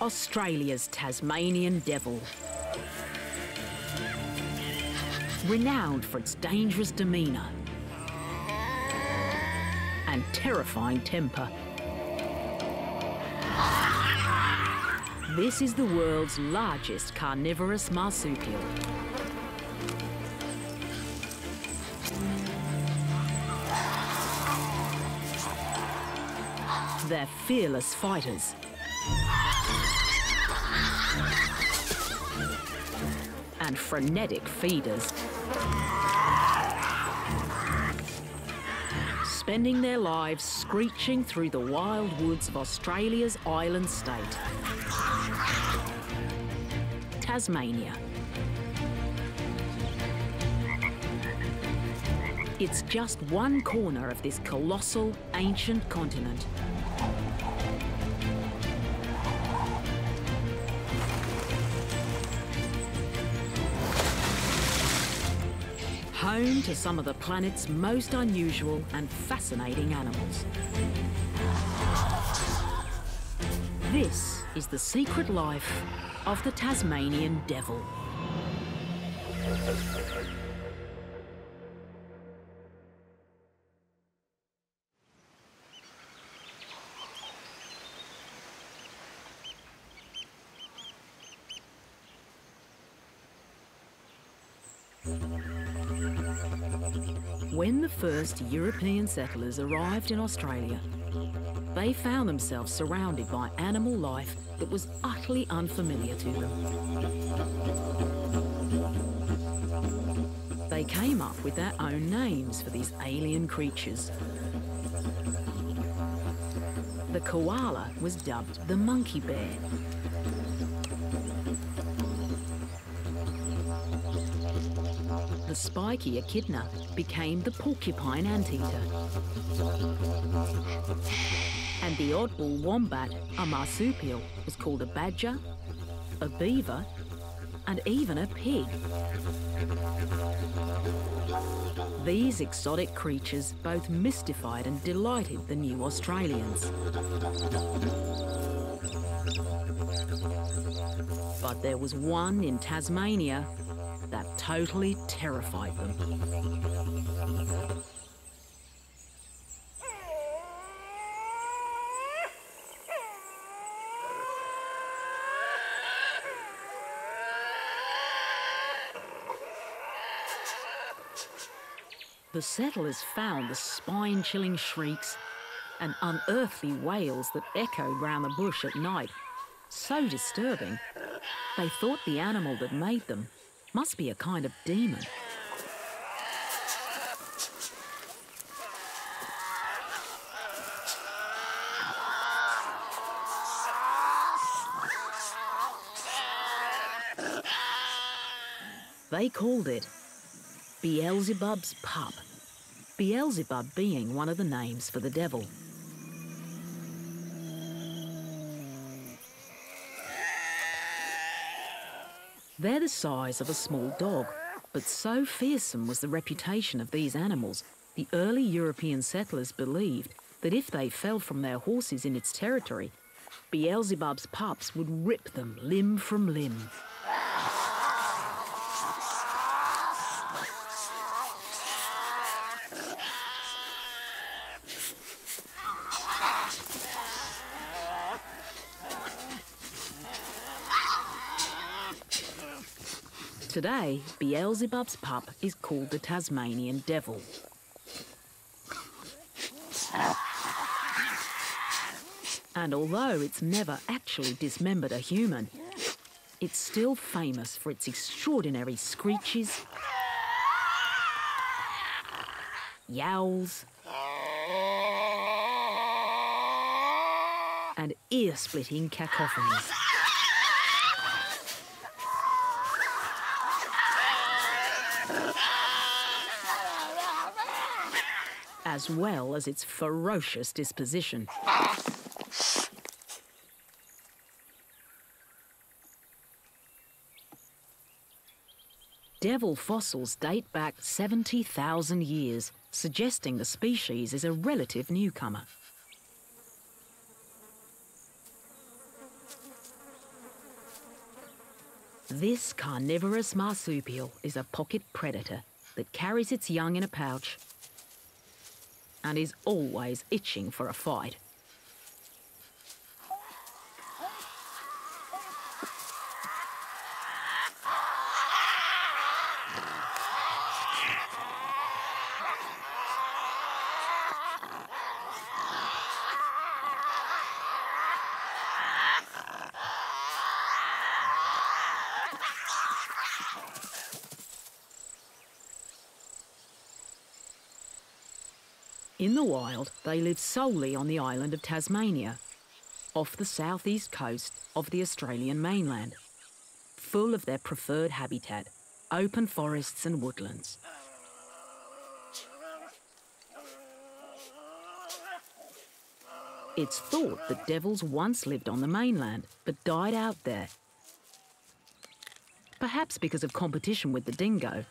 Australia's Tasmanian devil. Renowned for its dangerous demeanour and terrifying temper. This is the world's largest carnivorous marsupial. They're fearless fighters. And frenetic feeders. Spending their lives screeching through the wild woods of Australia's island state. Tasmania. It's just one corner of this colossal, ancient continent. Home to some of the planet's most unusual and fascinating animals. This is the secret life of the Tasmanian devil. When the first European settlers arrived in Australia, they found themselves surrounded by animal life that was utterly unfamiliar to them. They came up with their own names for these alien creatures. The koala was dubbed the monkey bear. The spiky echidna became the porcupine anteater. And the oddball wombat, a marsupial, was called a badger, a beaver, and even a pig. These exotic creatures both mystified and delighted the new Australians. But there was one in Tasmania totally terrified them. The settlers found the spine-chilling shrieks and unearthly wails that echoed round the bush at night so disturbing, they thought the animal that made them must be a kind of demon. They called it Beelzebub's pup, Beelzebub being one of the names for the devil. They're the size of a small dog, but so fearsome was the reputation of these animals, the early European settlers believed that if they fell from their horses in its territory, Beelzebub's pups would rip them limb from limb. Today, Beelzebub's pup is called the Tasmanian Devil. And although it's never actually dismembered a human, it's still famous for its extraordinary screeches, yowls, and ear-splitting cacophonies. As well as its ferocious disposition. Devil fossils date back 70,000 years, suggesting the species is a relative newcomer. This carnivorous marsupial is a pocket predator that carries its young in a pouch and is always itching for a fight. In the wild, they live solely on the island of Tasmania, off the southeast coast of the Australian mainland, full of their preferred habitat, open forests and woodlands. It's thought that devils once lived on the mainland, but died out there. Perhaps because of competition with the dingo,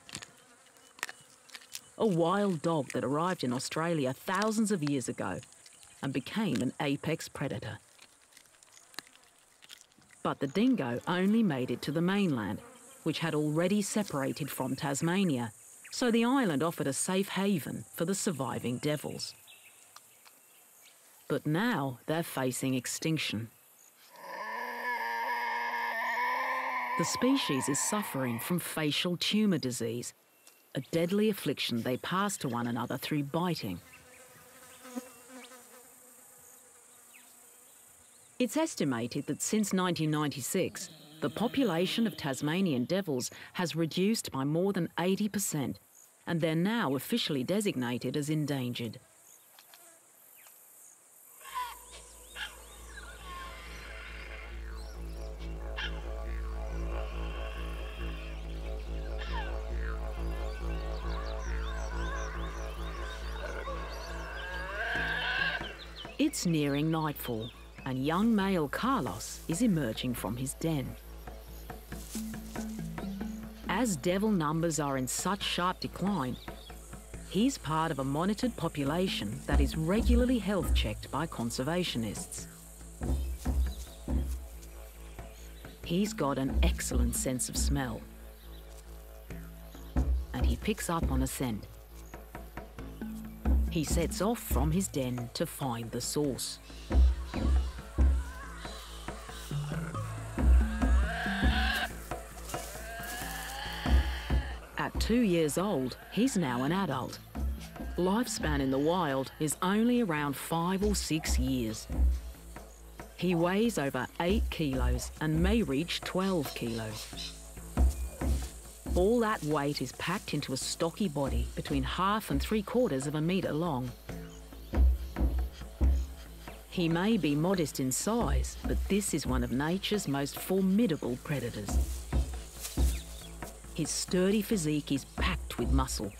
a wild dog that arrived in Australia thousands of years ago and became an apex predator. But the dingo only made it to the mainland, which had already separated from Tasmania, so the island offered a safe haven for the surviving devils. But now they're facing extinction. The species is suffering from facial tumour disease, a deadly affliction they pass to one another through biting. It's estimated that since 1996, the population of Tasmanian devils has reduced by more than 80%, and they're now officially designated as endangered. It's nearing nightfall, and young male Carlos is emerging from his den. As devil numbers are in such sharp decline, he's part of a monitored population that is regularly health checked by conservationists. He's got an excellent sense of smell, and he picks up on a scent. He sets off from his den to find the source. At two years old, he's now an adult. Lifespan in the wild is only around five or six years. He weighs over 8 kilos and may reach 12 kilos. All that weight is packed into a stocky body between half and three quarters of a metre long. He may be modest in size, but this is one of nature's most formidable predators. His sturdy physique is packed with muscle.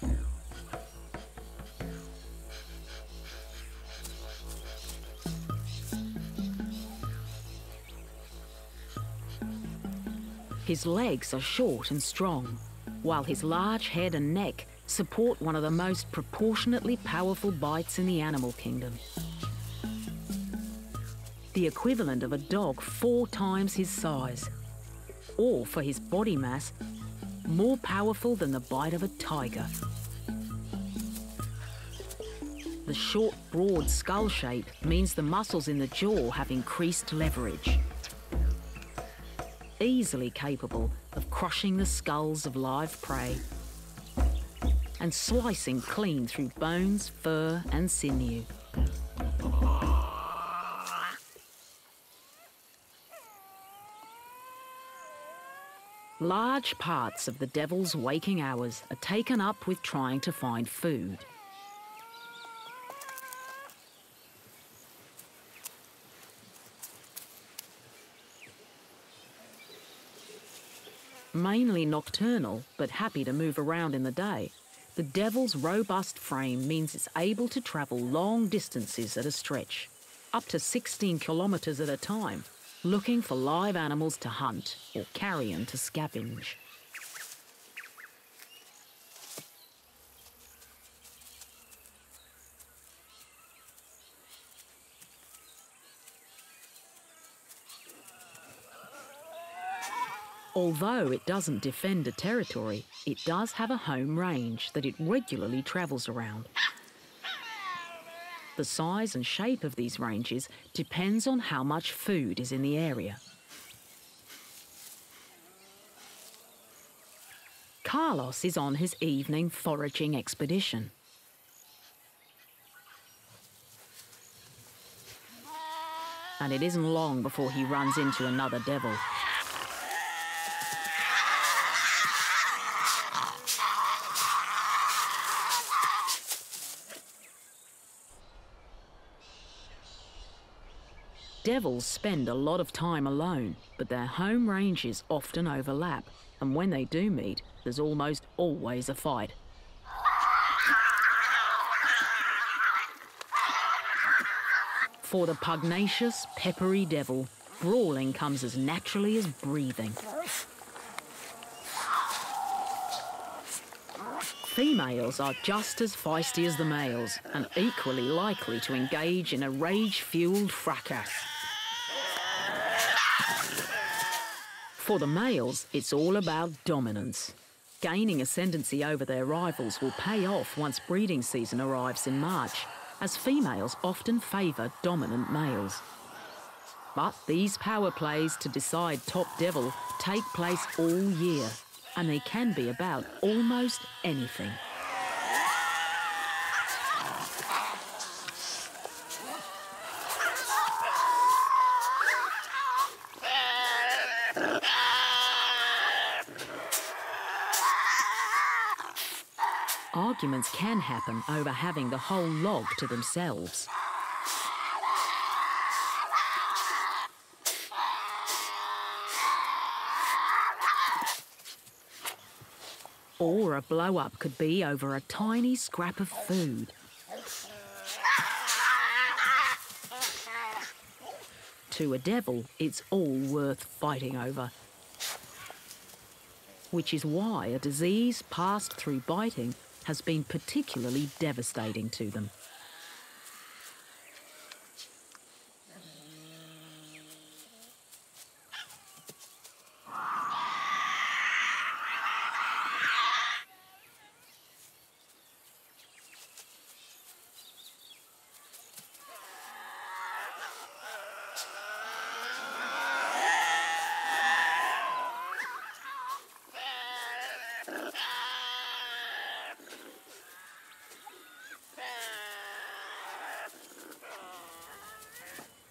His legs are short and strong, while his large head and neck support one of the most proportionately powerful bites in the animal kingdom. The equivalent of a dog four times his size, or for his body mass, more powerful than the bite of a tiger. The short, broad skull shape means the muscles in the jaw have increased leverage easily capable crushing the skulls of live prey and slicing clean through bones, fur and sinew. Large parts of the devil's waking hours are taken up with trying to find food. Mainly nocturnal, but happy to move around in the day, the devil's robust frame means it's able to travel long distances at a stretch, up to 16 kilometres at a time, looking for live animals to hunt or carrion to scavenge. Although it doesn't defend a territory, it does have a home range that it regularly travels around. The size and shape of these ranges depends on how much food is in the area. Carlos is on his evening foraging expedition. And it isn't long before he runs into another devil. Devils spend a lot of time alone, but their home ranges often overlap, and when they do meet, there's almost always a fight. For the pugnacious, peppery devil, brawling comes as naturally as breathing. Females are just as feisty as the males and equally likely to engage in a rage-fueled fracas. For the males, it's all about dominance. Gaining ascendancy over their rivals will pay off once breeding season arrives in March, as females often favour dominant males. But these power plays to decide top devil take place all year, and they can be about almost anything. Arguments can happen over having the whole log to themselves. Or a blow-up could be over a tiny scrap of food. To a devil, it's all worth fighting over. Which is why a disease passed through biting has been particularly devastating to them.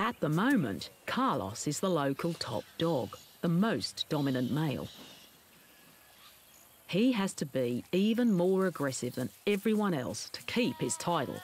At the moment, Carlos is the local top dog, the most dominant male. He has to be even more aggressive than everyone else to keep his title.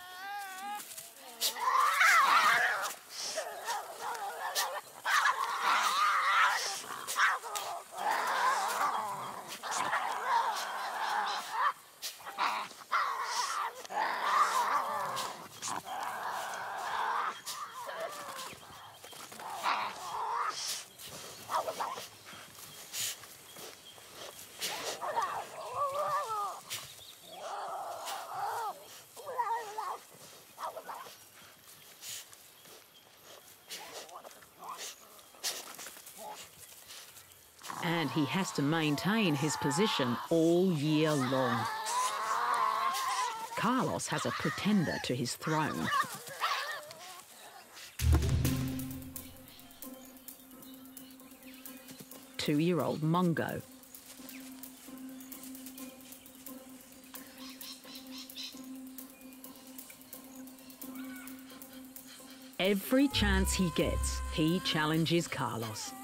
And he has to maintain his position all year long. Carlos has a pretender to his throne. Two-year-old Mungo. Every chance he gets, he challenges Carlos.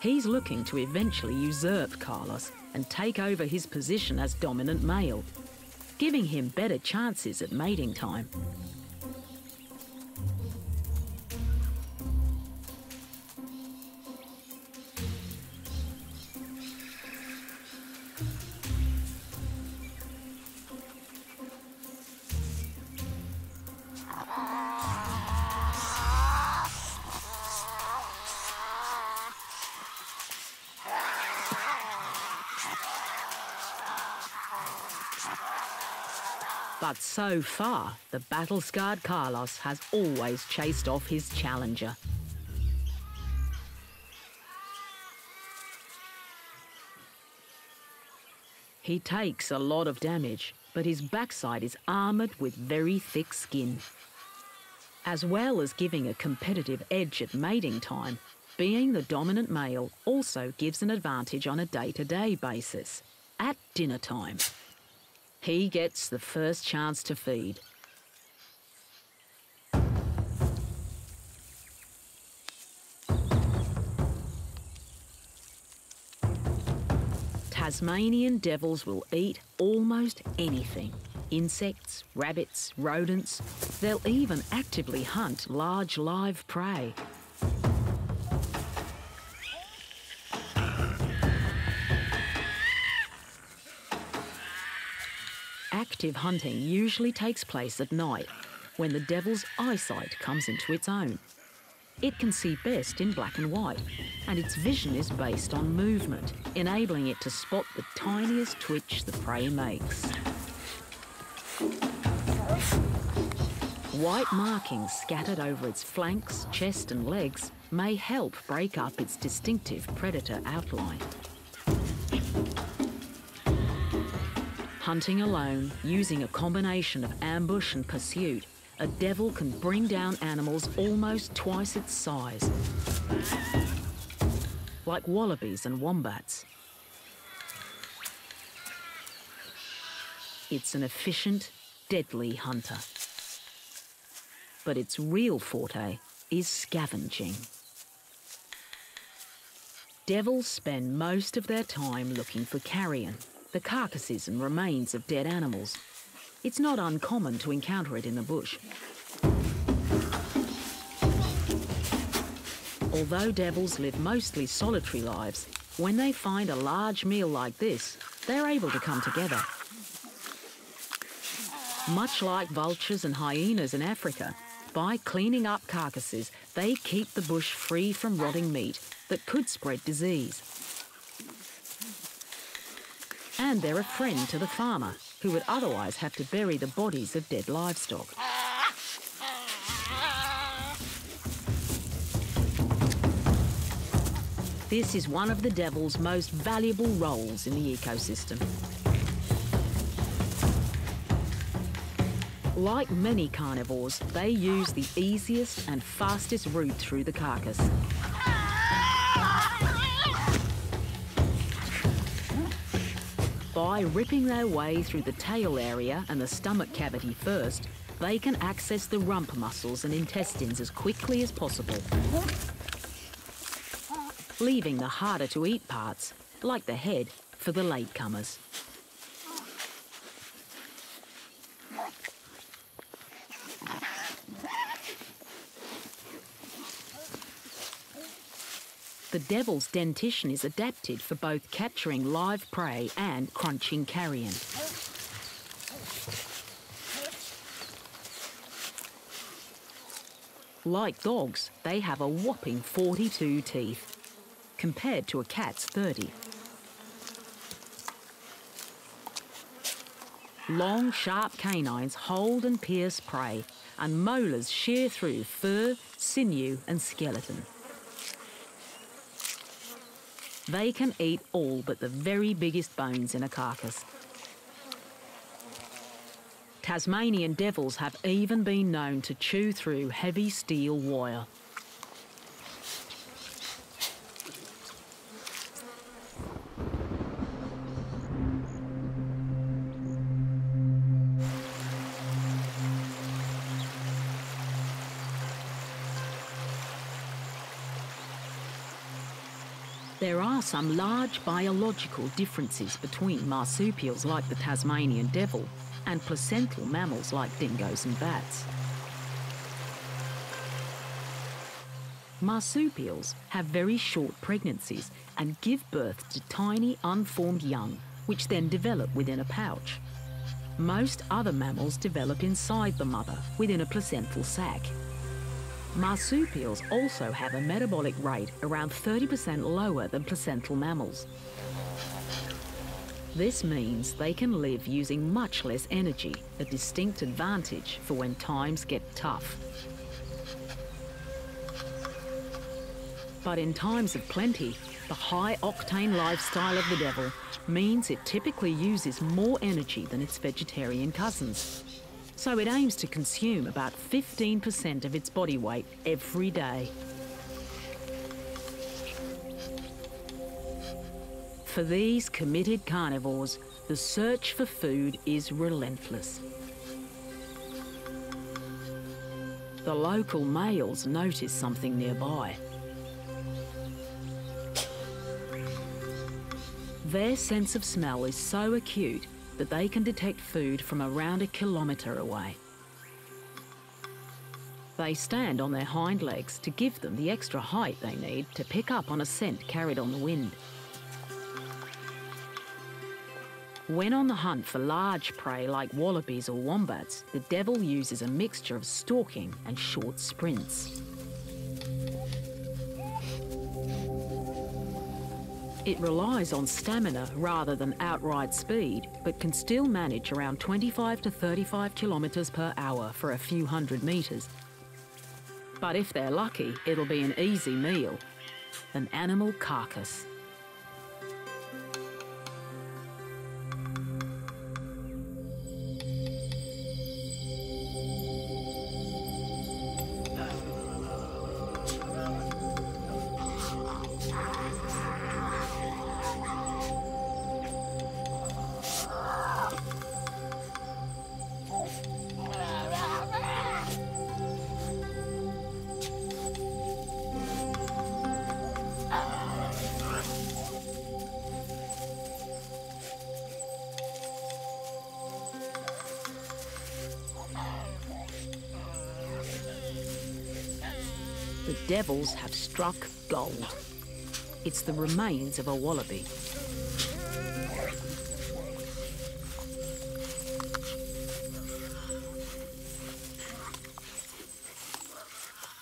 He's looking to eventually usurp Carlos and take over his position as dominant male, giving him better chances at mating time. But so far, the battle-scarred Carlos has always chased off his challenger. He takes a lot of damage, but his backside is armoured with very thick skin. As well as giving a competitive edge at mating time, being the dominant male also gives an advantage on a day to day basis, at dinner time. He gets the first chance to feed. Tasmanian devils will eat almost anything insects, rabbits, rodents. They'll even actively hunt large live prey. Active hunting usually takes place at night when the devil's eyesight comes into its own. It can see best in black and white, and its vision is based on movement, enabling it to spot the tiniest twitch the prey makes. White markings scattered over its flanks, chest and legs may help break up its distinctive predator outline. Hunting alone, using a combination of ambush and pursuit, a devil can bring down animals almost twice its size, like wallabies and wombats. It's an efficient, deadly hunter. But its real forte is scavenging. Devils spend most of their time looking for carrion, the carcasses and remains of dead animals, it's not uncommon to encounter it in the bush. Although devils live mostly solitary lives, when they find a large meal like this, they're able to come together. Much like vultures and hyenas in Africa, by cleaning up carcasses, they keep the bush free from rotting meat that could spread disease. And they're a friend to the farmer, who would otherwise have to bury the bodies of dead livestock. This is one of the devil's most valuable roles in the ecosystem. Like many carnivores, they use the easiest and fastest route through the carcass. By ripping their way through the tail area and the stomach cavity first, they can access the rump muscles and intestines as quickly as possible, leaving the harder to eat parts, like the head, for the latecomers. The devil's dentition is adapted for both capturing live prey and crunching carrion. Like dogs, they have a whopping 42 teeth, compared to a cat's 30. Long, sharp canines hold and pierce prey, and molars shear through fur, sinew and skeleton. They can eat all but the very biggest bones in a carcass. Tasmanian devils have even been known to chew through heavy steel wire. There are some large biological differences between marsupials like the Tasmanian devil and placental mammals like dingoes and bats. Marsupials have very short pregnancies and give birth to tiny unformed young, which then develop within a pouch. Most other mammals develop inside the mother, within a placental sac. Marsupials also have a metabolic rate around 30% lower than placental mammals. This means they can live using much less energy, a distinct advantage for when times get tough. But in times of plenty, the high octane lifestyle of the devil means it typically uses more energy than its vegetarian cousins. So it aims to consume about 15% of its body weight every day. For these committed carnivores, the search for food is relentless. The local males notice something nearby. Their sense of smell is so acute that they can detect food from around a kilometre away. They stand on their hind legs to give them the extra height they need to pick up on a scent carried on the wind. When on the hunt for large prey like wallabies or wombats, the devil uses a mixture of stalking and short sprints. It relies on stamina rather than outright speed, but can still manage around 25 to 35 kilometres per hour for a few hundred metres. But if they're lucky, it'll be an easy meal an animal carcass. Struck gold. It's the remains of a wallaby.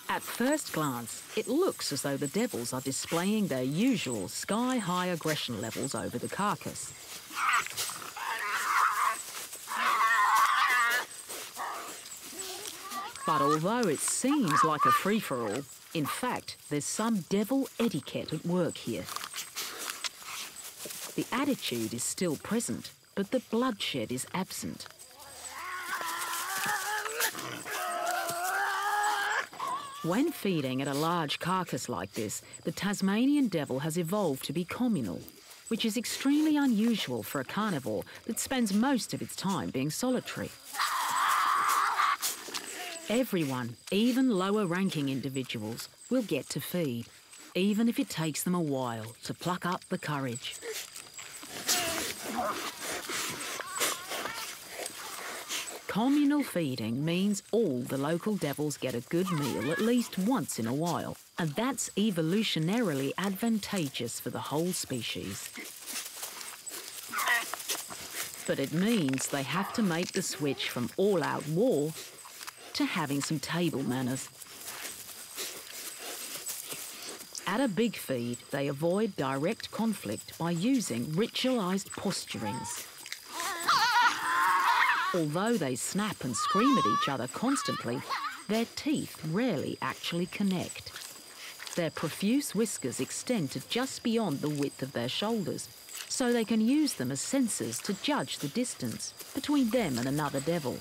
At first glance, it looks as though the devils are displaying their usual sky-high aggression levels over the carcass. But although it seems like a free-for-all, in fact, there's some devil etiquette at work here. The attitude is still present, but the bloodshed is absent. When feeding at a large carcass like this, the Tasmanian devil has evolved to be communal, which is extremely unusual for a carnivore that spends most of its time being solitary. Everyone, even lower ranking individuals, will get to feed, even if it takes them a while to pluck up the courage. Communal feeding means all the local devils get a good meal at least once in a while, and that's evolutionarily advantageous for the whole species. But it means they have to make the switch from all out war to having some table manners. At a big feed, they avoid direct conflict by using ritualised posturings. Although they snap and scream at each other constantly, their teeth rarely actually connect. Their profuse whiskers extend to just beyond the width of their shoulders, so they can use them as sensors to judge the distance between them and another devil.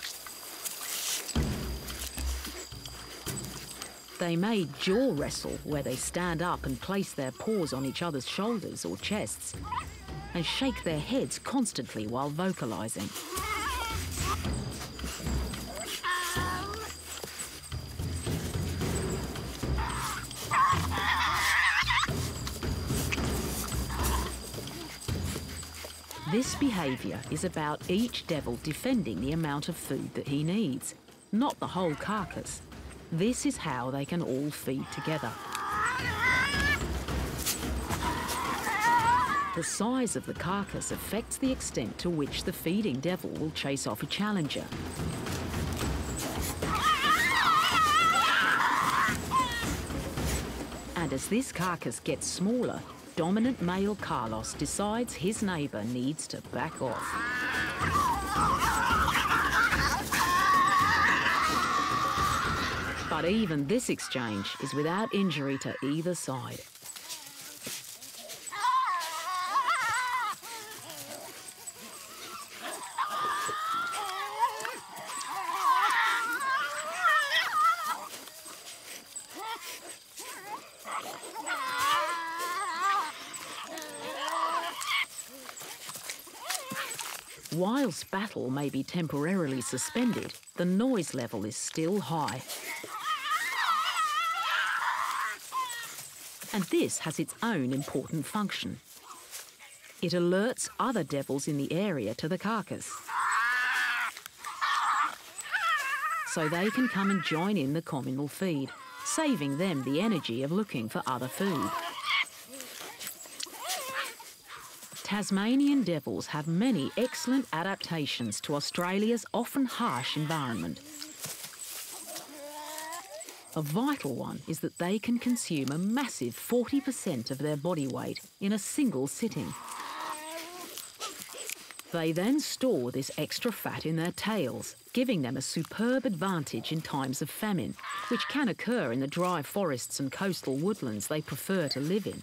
They may jaw wrestle, where they stand up and place their paws on each other's shoulders or chests, and shake their heads constantly while vocalising. This behaviour is about each devil defending the amount of food that he needs, not the whole carcass. This is how they can all feed together. The size of the carcass affects the extent to which the feeding devil will chase off a challenger. And as this carcass gets smaller, dominant male Carlos decides his neighbour needs to back off. But even this exchange is without injury to either side. Whilst battle may be temporarily suspended, the noise level is still high. And this has its own important function. It alerts other devils in the area to the carcass. So they can come and join in the communal feed, saving them the energy of looking for other food. Tasmanian devils have many excellent adaptations to Australia's often harsh environment. A vital one is that they can consume a massive 40% of their body weight in a single sitting. They then store this extra fat in their tails, giving them a superb advantage in times of famine, which can occur in the dry forests and coastal woodlands they prefer to live in.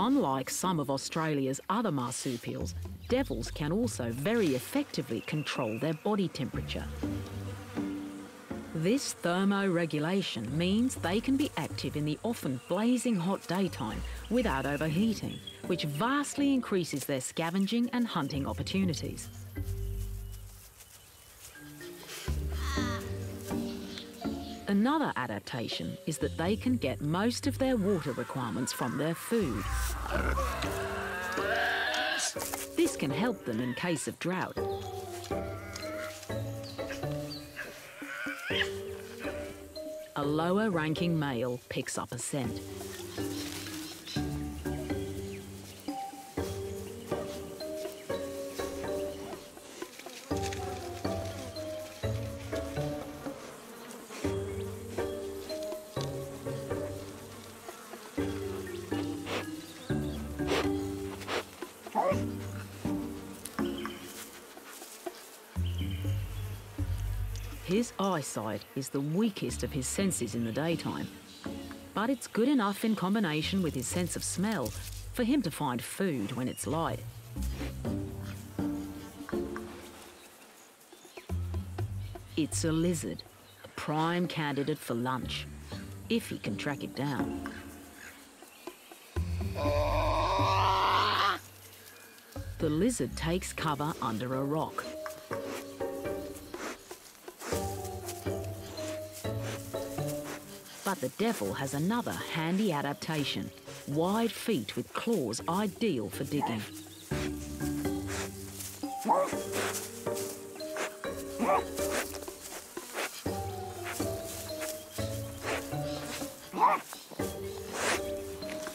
Unlike some of Australia's other marsupials, devils can also very effectively control their body temperature. This thermoregulation means they can be active in the often blazing hot daytime without overheating, which vastly increases their scavenging and hunting opportunities. Another adaptation is that they can get most of their water requirements from their food. This can help them in case of drought. A lower ranking male picks up a scent. Eyesight is the weakest of his senses in the daytime, but it's good enough in combination with his sense of smell for him to find food when it's light. It's a lizard, a prime candidate for lunch, if he can track it down. The lizard takes cover under a rock. The devil has another handy adaptation. Wide feet with claws ideal for digging.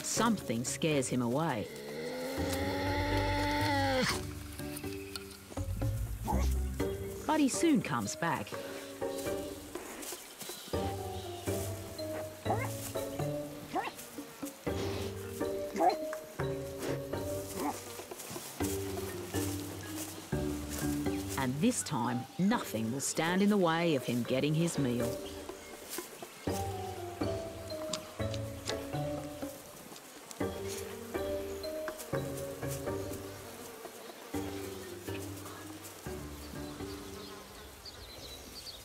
Something scares him away. But he soon comes back. Time, nothing will stand in the way of him getting his meal.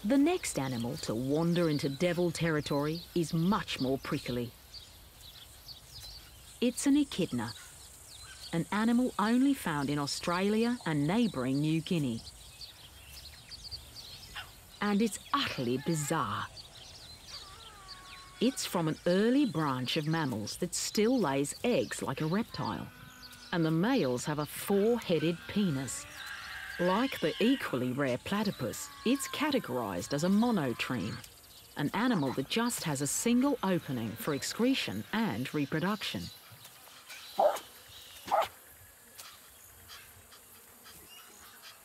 The next animal to wander into devil territory is much more prickly. It's an echidna, an animal only found in Australia and neighbouring New Guinea. And it's utterly bizarre. It's from an early branch of mammals that still lays eggs like a reptile, and the males have a four-headed penis. Like the equally rare platypus, it's categorised as a monotreme, an animal that just has a single opening for excretion and reproduction.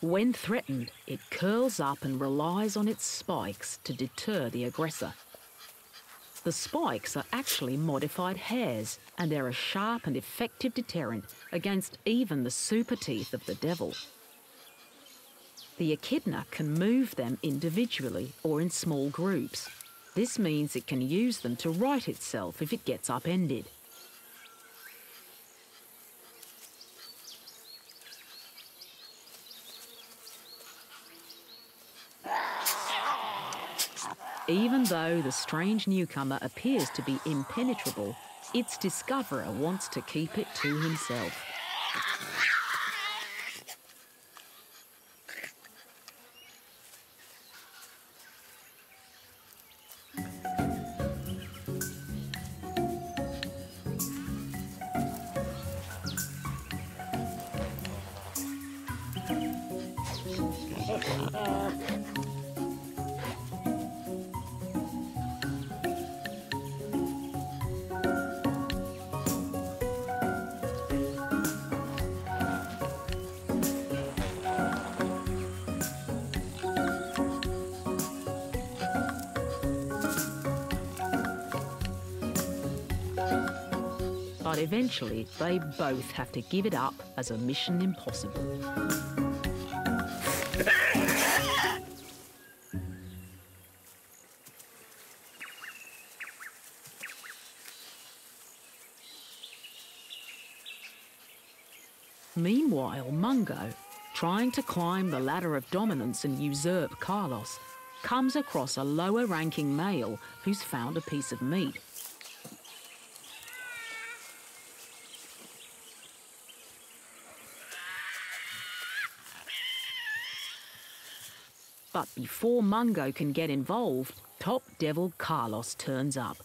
When threatened, it curls up and relies on its spikes to deter the aggressor. The spikes are actually modified hairs, and they're a sharp and effective deterrent against even the super teeth of the devil. The echidna can move them individually or in small groups. This means it can use them to right itself if it gets upended. Even though the strange newcomer appears to be impenetrable, its discoverer wants to keep it to himself. But eventually they both have to give it up as a mission impossible. Meanwhile, Mungo, trying to climb the ladder of dominance and usurp Carlos, comes across a lower ranking male who's found a piece of meat But before Mungo can get involved, top devil Carlos turns up.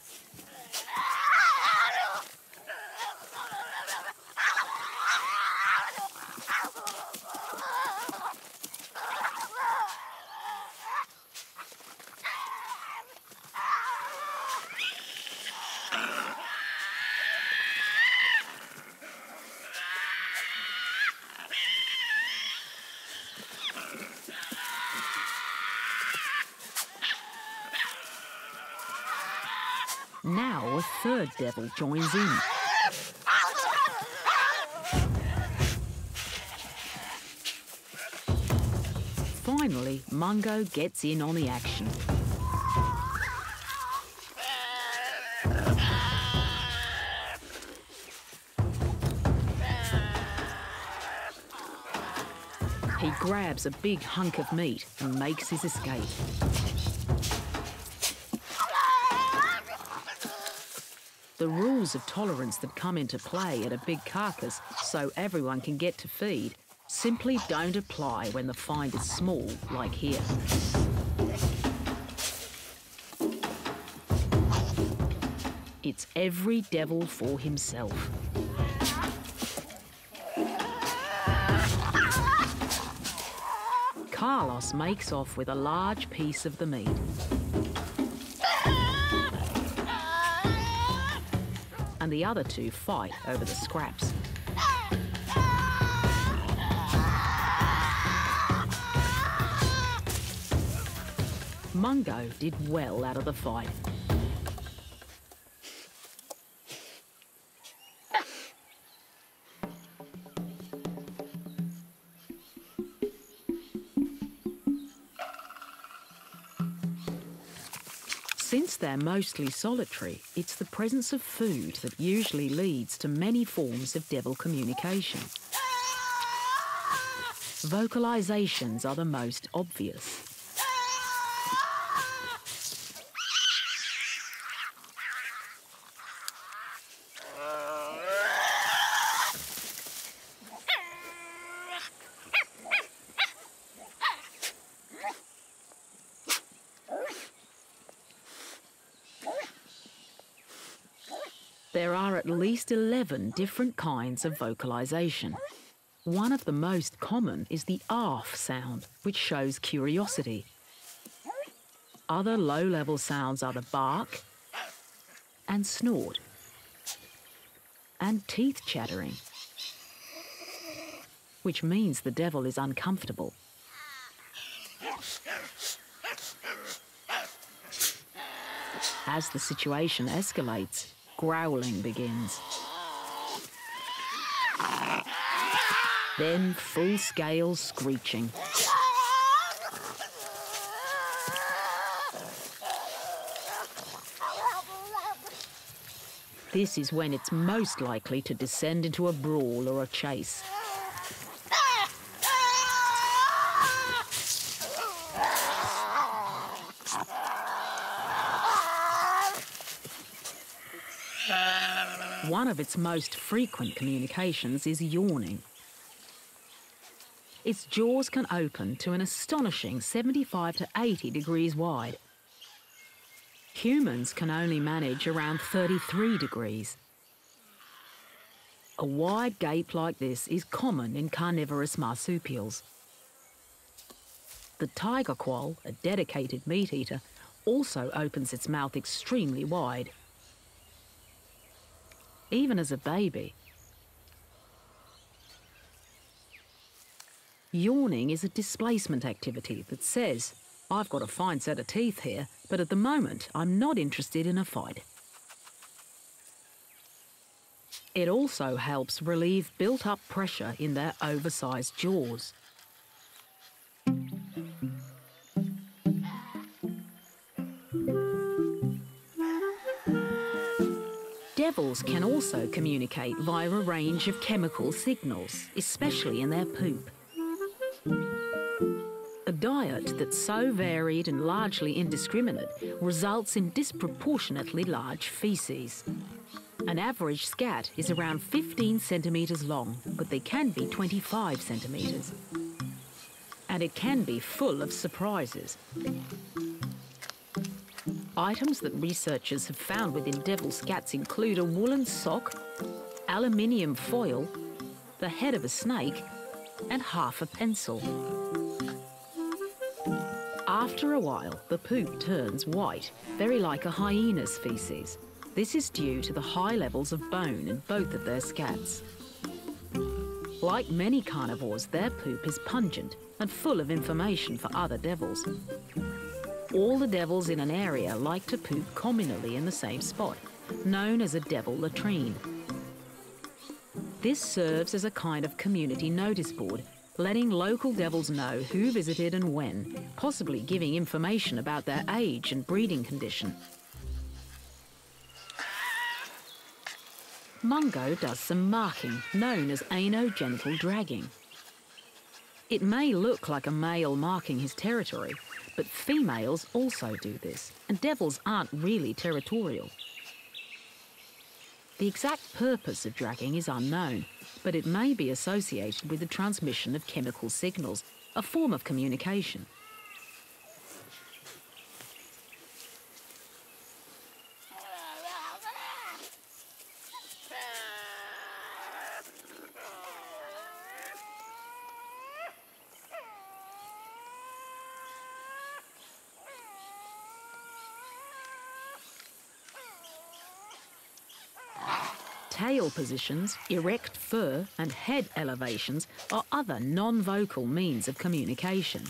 Now a third devil joins in. Finally, Mungo gets in on the action. He grabs a big hunk of meat and makes his escape. The rules of tolerance that come into play at a big carcass so everyone can get to feed simply don't apply when the find is small, like here. It's every devil for himself. Carlos makes off with a large piece of the meat. And the other two fight over the scraps. Mungo did well out of the fight. They're mostly solitary, it's the presence of food that usually leads to many forms of devil communication. Vocalizations are the most obvious. There are at 11 different kinds of vocalization. One of the most common is the arf sound, which shows curiosity. Other low level sounds are the bark and snort and teeth chattering, which means the devil is uncomfortable. As the situation escalates, growling begins. Then full-scale screeching. This is when it's most likely to descend into a brawl or a chase. One of its most frequent communications is yawning. Its jaws can open to an astonishing 75 to 80 degrees wide. Humans can only manage around 33 degrees. A wide gape like this is common in carnivorous marsupials. The tiger quoll, a dedicated meat eater, also opens its mouth extremely wide. Even as a baby, Yawning is a displacement activity that says, I've got a fine set of teeth here, but at the moment I'm not interested in a fight. It also helps relieve built-up pressure in their oversized jaws. Devils can also communicate via a range of chemical signals, especially in their poop. A diet that's so varied and largely indiscriminate results in disproportionately large feces. An average scat is around 15 centimetres long, but they can be 25 centimetres. And it can be full of surprises. Items that researchers have found within devil scats include a woolen sock, aluminium foil, the head of a snake, and half a pencil. After a while, the poop turns white, very like a hyena's faeces. This is due to the high levels of bone in both of their scats. Like many carnivores, their poop is pungent and full of information for other devils. All the devils in an area like to poop communally in the same spot, known as a devil latrine. This serves as a kind of community notice board, letting local devils know who visited and when, possibly giving information about their age and breeding condition. Mungo does some marking, known as anogenital dragging. It may look like a male marking his territory, but females also do this, and devils aren't really territorial. The exact purpose of dragging is unknown, but it may be associated with the transmission of chemical signals, a form of communication. Positions, erect fur and head elevations are other non-vocal means of communication.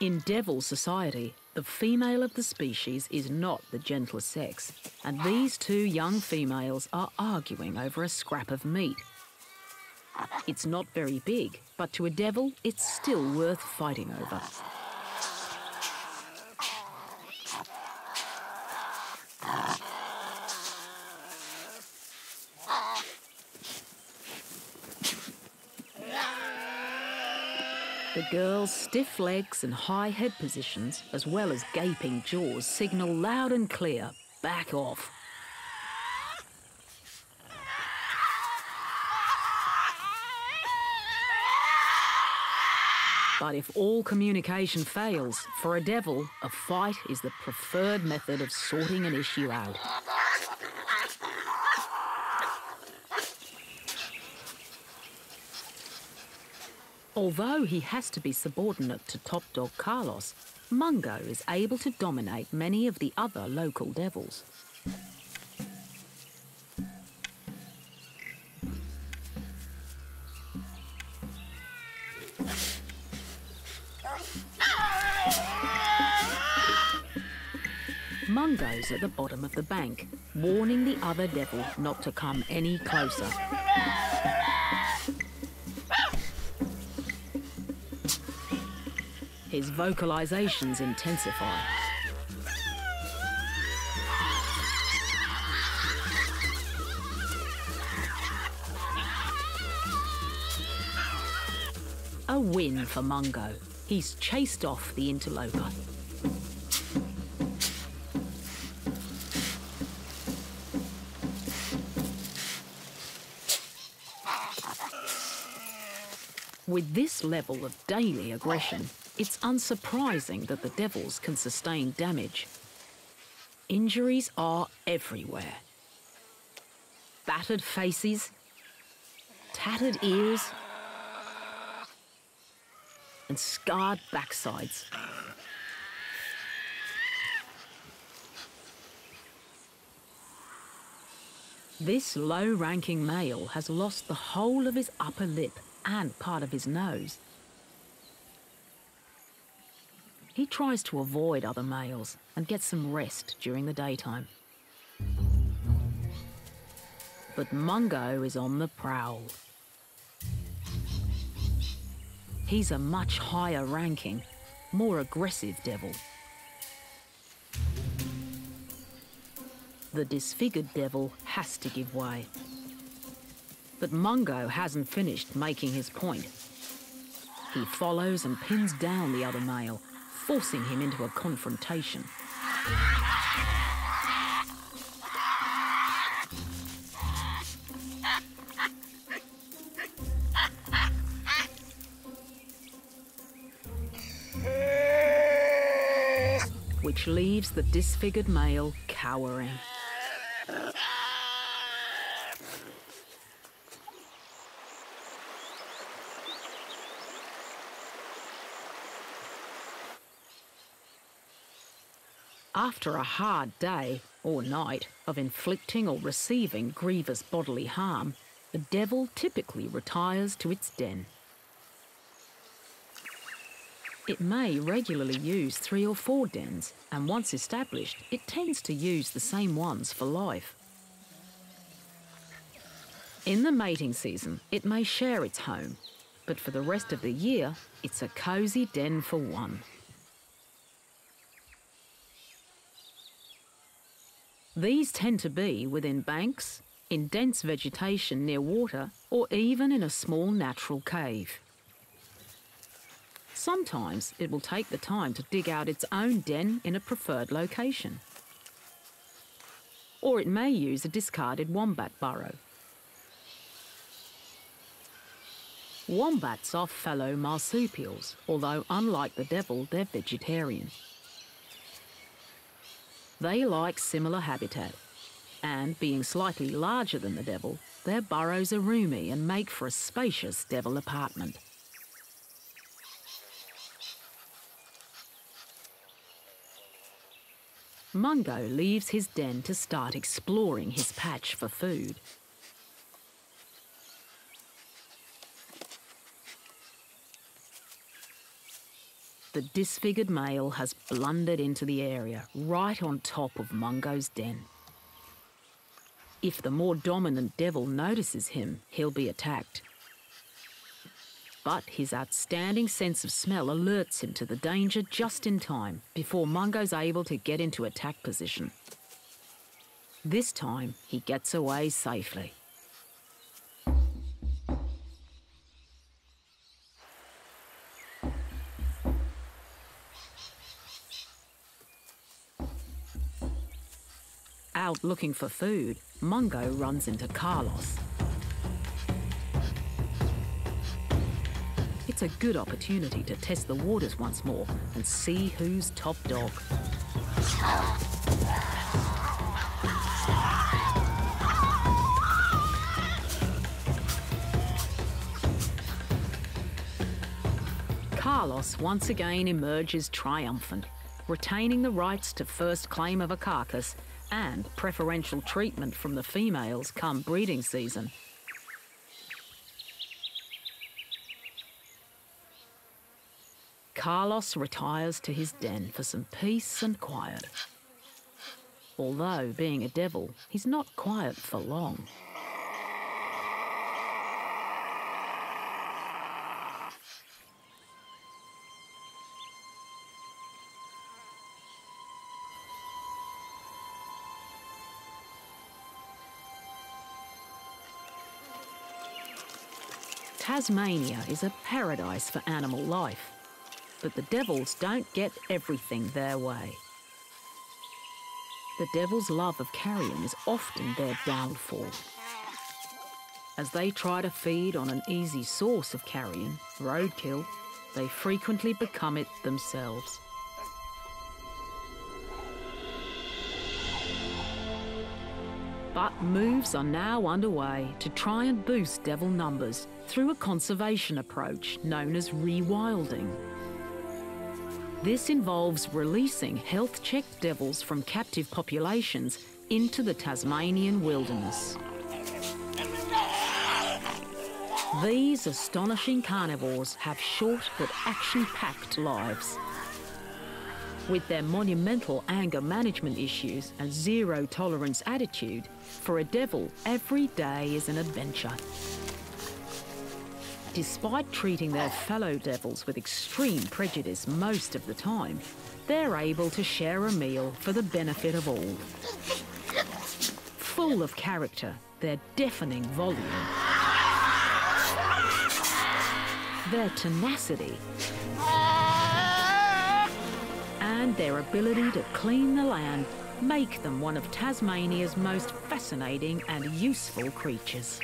In devil society, the female of the species is not the gentlest sex, and these two young females are arguing over a scrap of meat it's not very big, but to a devil, it's still worth fighting over. The girl's stiff legs and high head positions, as well as gaping jaws, signal loud and clear, back off. But if all communication fails, for a devil, a fight is the preferred method of sorting an issue out. Although he has to be subordinate to top dog Carlos, Mungo is able to dominate many of the other local devils. At the bottom of the bank, warning the other devil not to come any closer. His vocalizations intensify. A win for Mungo. He's chased off the interloper. With this level of daily aggression, it's unsurprising that the devils can sustain damage. Injuries are everywhere. Battered faces, tattered ears, and scarred backsides. This low-ranking male has lost the whole of his upper lip and part of his nose. He tries to avoid other males and get some rest during the daytime. But Mungo is on the prowl. He's a much higher ranking, more aggressive devil. The disfigured devil has to give way. But Mungo hasn't finished making his point. He follows and pins down the other male, forcing him into a confrontation. Which leaves the disfigured male cowering. After a hard day or night of inflicting or receiving grievous bodily harm, the devil typically retires to its den. It may regularly use three or four dens, and once established, it tends to use the same ones for life. In the mating season, it may share its home, but for the rest of the year, it's a cosy den for one. These tend to be within banks, in dense vegetation near water, or even in a small natural cave. Sometimes it will take the time to dig out its own den in a preferred location. Or it may use a discarded wombat burrow. Wombats are fellow marsupials, although unlike the devil, they're vegetarian. They like similar habitat, and being slightly larger than the devil, their burrows are roomy and make for a spacious devil apartment. Mungo leaves his den to start exploring his patch for food. The disfigured male has blundered into the area, right on top of Mungo's den. If the more dominant devil notices him, he'll be attacked. But his outstanding sense of smell alerts him to the danger just in time before Mungo's able to get into attack position. This time, he gets away safely. Out looking for food, Mungo runs into Carlos. It's a good opportunity to test the waters once more and see who's top dog. Carlos once again emerges triumphant, retaining the rights to first claim of a carcass and preferential treatment from the females come breeding season. Carlos retires to his den for some peace and quiet. Although, being a devil, he's not quiet for long. Tasmania is a paradise for animal life, but the devils don't get everything their way. The devil's love of carrion is often their downfall. As they try to feed on an easy source of carrion, roadkill, they frequently become it themselves. But moves are now underway to try and boost devil numbers through a conservation approach known as rewilding. This involves releasing health checked devils from captive populations into the Tasmanian wilderness. These astonishing carnivores have short but action packed lives. With their monumental anger management issues and zero tolerance attitude, for a devil, every day is an adventure. Despite treating their fellow devils with extreme prejudice most of the time, they're able to share a meal for the benefit of all. Full of character, their deafening volume, their tenacity, and their ability to clean the land make them one of Tasmania's most fascinating and useful creatures.